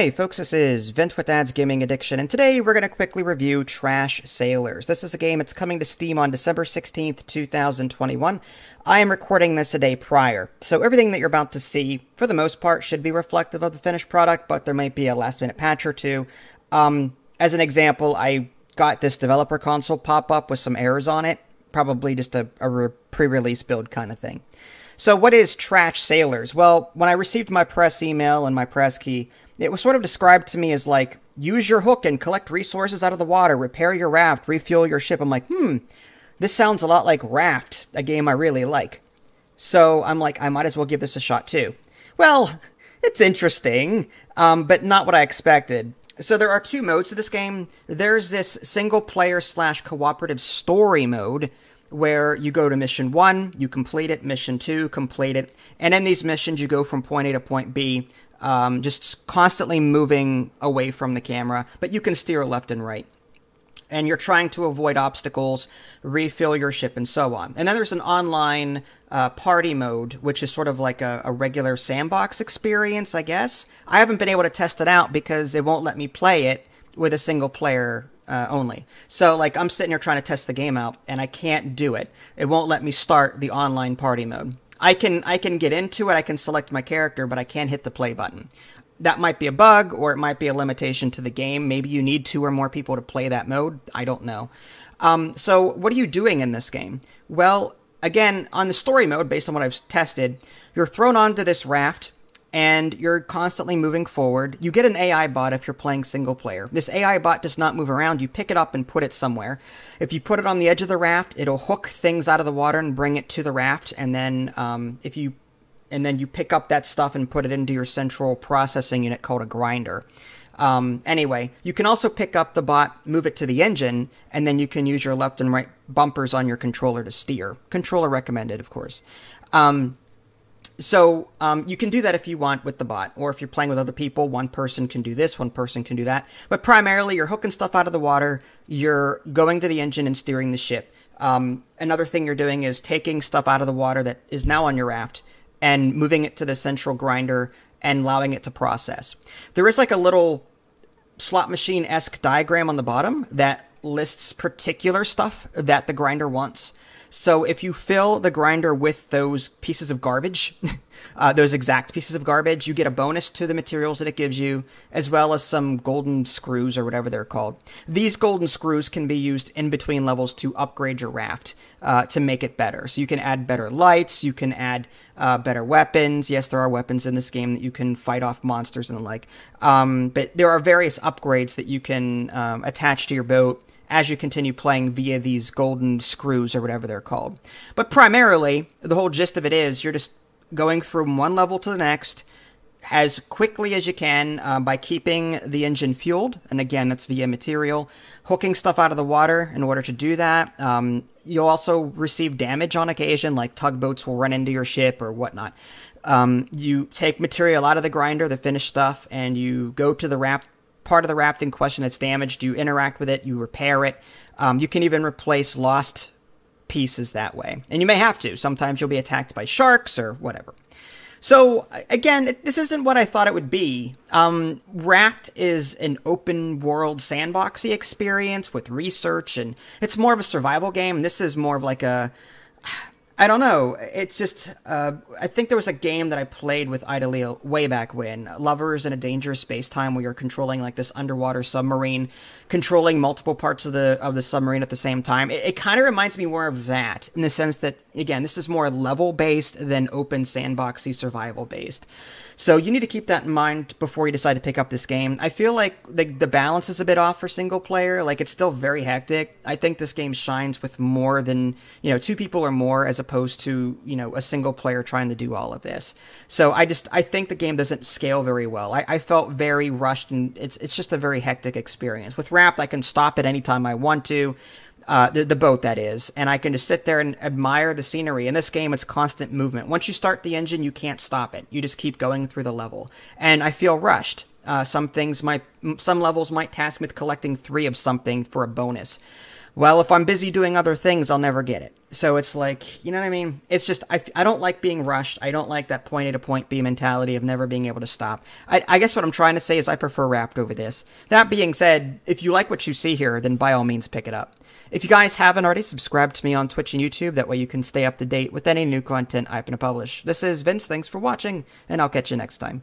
Hey folks, this is Vince with Dad's Gaming Addiction, and today we're going to quickly review Trash Sailors. This is a game that's coming to Steam on December 16th, 2021. I am recording this a day prior, so everything that you're about to see, for the most part, should be reflective of the finished product, but there might be a last minute patch or two. Um, as an example, I got this developer console pop up with some errors on it, probably just a, a pre release build kind of thing. So, what is Trash Sailors? Well, when I received my press email and my press key, it was sort of described to me as like, use your hook and collect resources out of the water, repair your raft, refuel your ship. I'm like, hmm, this sounds a lot like Raft, a game I really like. So I'm like, I might as well give this a shot too. Well, it's interesting, um, but not what I expected. So there are two modes to this game. There's this single player slash cooperative story mode where you go to mission one, you complete it, mission two, complete it, and in these missions you go from point A to point B um, just constantly moving away from the camera, but you can steer left and right. And you're trying to avoid obstacles, refill your ship, and so on. And then there's an online uh, party mode, which is sort of like a, a, regular sandbox experience, I guess. I haven't been able to test it out because it won't let me play it with a single player uh, only. So, like, I'm sitting here trying to test the game out, and I can't do it. It won't let me start the online party mode. I can I can get into it. I can select my character, but I can't hit the play button. That might be a bug, or it might be a limitation to the game. Maybe you need two or more people to play that mode. I don't know. Um, so, what are you doing in this game? Well, again, on the story mode, based on what I've tested, you're thrown onto this raft and you're constantly moving forward. You get an AI bot if you're playing single player. This AI bot does not move around. You pick it up and put it somewhere. If you put it on the edge of the raft, it'll hook things out of the water and bring it to the raft. And then um, if you and then you pick up that stuff and put it into your central processing unit called a grinder. Um, anyway, you can also pick up the bot, move it to the engine, and then you can use your left and right bumpers on your controller to steer. Controller recommended, of course. Um, so um, you can do that if you want with the bot, or if you're playing with other people, one person can do this, one person can do that. But primarily, you're hooking stuff out of the water, you're going to the engine and steering the ship. Um, another thing you're doing is taking stuff out of the water that is now on your raft and moving it to the central grinder and allowing it to process. There is like a little slot machine esque diagram on the bottom that lists particular stuff that the grinder wants. So if you fill the grinder with those pieces of garbage, uh, those exact pieces of garbage, you get a bonus to the materials that it gives you, as well as some golden screws or whatever they're called. These golden screws can be used in between levels to upgrade your raft uh, to make it better. So you can add better lights, you can add uh, better weapons. Yes, there are weapons in this game that you can fight off monsters and the like. Um, but there are various upgrades that you can um, attach to your boat as you continue playing via these golden screws or whatever they're called. But primarily, the whole gist of it is you're just going from one level to the next as quickly as you can uh, by keeping the engine fueled. And again, that's via material. Hooking stuff out of the water in order to do that. Um, you'll also receive damage on occasion, like tugboats will run into your ship or whatnot. Um, you take material out of the grinder, the finished stuff, and you go to the raft part of the raft in question that's damaged, you interact with it, you repair it. Um, you can even replace lost pieces that way. And you may have to. Sometimes you'll be attacked by sharks or whatever. So, again, this isn't what I thought it would be. Um, Raft is an open world sandboxy experience with research, and it's more of a survival game. This is more of like a I don't know. It's just, uh, I think there was a game that I played with Idalia way back when, Lovers in a Dangerous Space Time, where you're controlling like this underwater submarine, controlling multiple parts of the of the submarine at the same time. It, it kind of reminds me more of that in the sense that, again, this is more level based than open sandboxy survival based. So you need to keep that in mind before you decide to pick up this game. I feel like the, the balance is a bit off for single player. Like it's still very hectic. I think this game shines with more than, you know, two people or more as opposed to, you know, a single player trying to do all of this. So I just, I think the game doesn't scale very well. I, I felt very rushed and it's, it's just a very hectic experience. With Raft, I can stop at any time I want to uh, the, the boat that is, and I can just sit there and admire the scenery. In this game, it's constant movement. Once you start the engine, you can't stop it. You just keep going through the level, and I feel rushed. Uh, some things might, some levels might task me with collecting three of something for a bonus. Well, if I'm busy doing other things, I'll never get it. So it's like, you know what I mean? It's just, I, I don't like being rushed. I don't like that point A to point B mentality of never being able to stop. I, I guess what I'm trying to say is I prefer Raft over this. That being said, if you like what you see here, then by all means pick it up. If you guys haven't already, subscribe to me on Twitch and YouTube. That way you can stay up to date with any new content I happen to publish. This is Vince. Thanks for watching, and I'll catch you next time.